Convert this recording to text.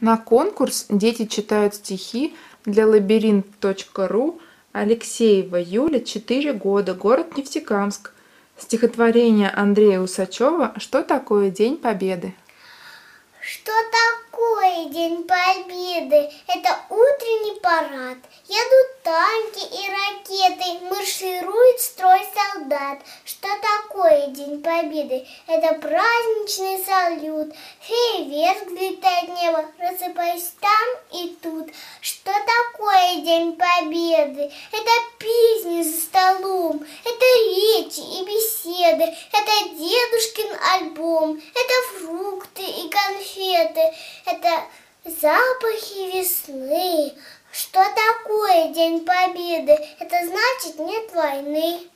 На конкурс дети читают стихи для лабиринт.ру Алексеева Юля, 4 года, город Нефтекамск. Стихотворение Андрея Усачева «Что такое День Победы?» Что такое День Победы? Это утренний парад. Едут танки и ракеты, марширует строй солдат. Что такое День Победы? Это праздничный салют. Фейерверк взлетает в небо, рассыпаясь там и тут. Что такое День Победы? Это песни за столом, это речи и беседы, это дедушкин альбом, это фрукты и конфеты, это запахи весны. Что такое День Победы? Это значит нет войны.